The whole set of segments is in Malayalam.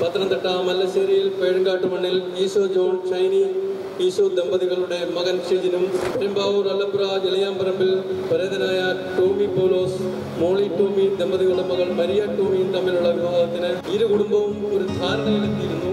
പത്തനംതിട്ട മല്ലശ്ശേരിയിൽ പേഴുങ്കാട്ട് മണ്ണിൽ ഈശോ ജോൺ ഷൈനി ഈശോ ദമ്പതികളുടെ മകൻ ഷിജിനും പെരുമ്പാവൂർ അല്ലപ്പുറ ജലയാമ്പറമ്പിൽ പരേതനായ ടോമി പോലോസ് മോളി ടോമി ദമ്പതികളുടെ മകൾ മരിയ ടോമിയും തമ്മിലുള്ള വിവാഹത്തിന് ഇരു കുടുംബവും ഒരു ധാരണയിലെത്തിയിരുന്നു.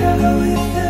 how it felt.